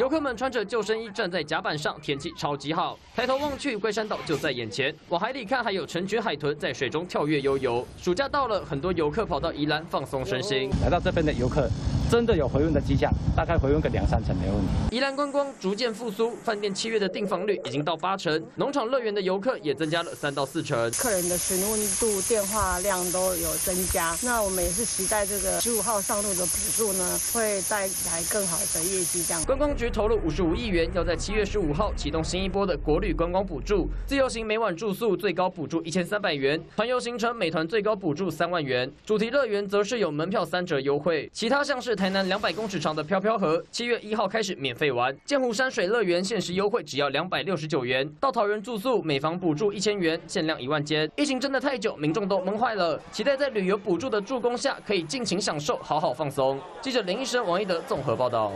游客们穿着救生衣站在甲板上，天气超级好。抬头望去，龟山岛就在眼前。往海里看，还有成群海豚在水中跳跃悠游。暑假到了，很多游客跑到宜兰放松身心。来到这边的游客。真的有回温的迹象，大概回温个两三成没问题。宜兰观光逐渐复苏，饭店七月的订房率已经到八成，农场乐园的游客也增加了三到四成。客人的询问度、电话量都有增加，那我们也是期待这个十五号上路的补助呢，会带来更好的业绩。这样，观光局投入五十五亿元，要在七月十五号启动新一波的国旅观光补助。自由行每晚住宿最高补助一千三百元，团游行程每团最高补助三万元，主题乐园则是有门票三折优惠，其他像是台南两百公尺。长的飘飘河，七月一号开始免费玩。剑湖山水乐园限时优惠，只要两百六十九元。到桃园住宿，每房补助一千元，限量一万间。疫情真的太久，民众都闷坏了，期待在旅游补助的助攻下，可以尽情享受，好好放松。记者林医生、王一德综合报道。